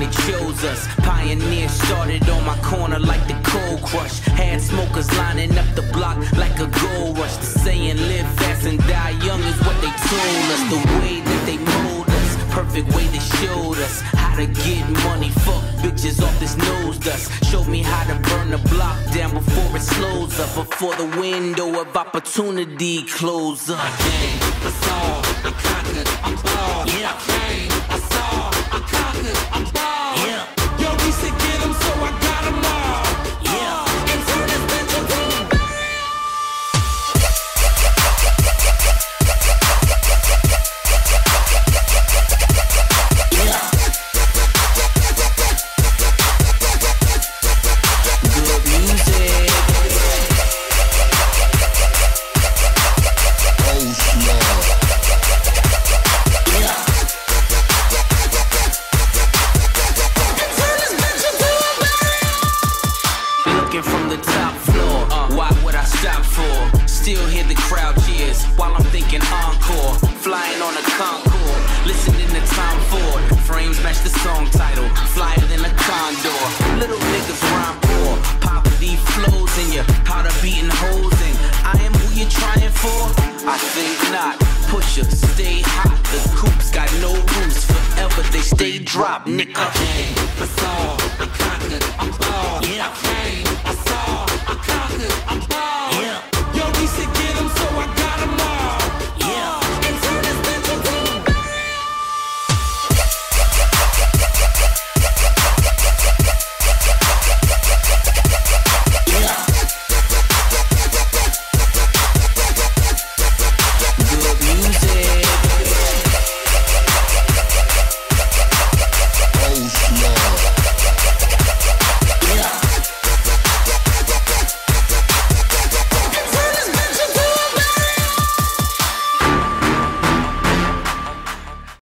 that chose us. Pioneer started on my corner like the cold crush. Had smokers lining up the block like a gold rush. The saying live fast and die young is what they told us. The way that they mold us, perfect way they showed us how to get money. Fuck bitches off this nose dust. Showed me how to burn the block down before it slows up. Before the window of opportunity closes up. I Still hear the crowd cheers while I'm thinking encore. Flying on a Concorde, listening to Tom Ford. Frames match the song title, flyer than a condor. Little niggas rhyme poor, poverty flows in. How to beating holes in. I am who you're trying for? I think not. Pusha, stay hot. The coupes got no roofs forever. They stay drop, nigga. I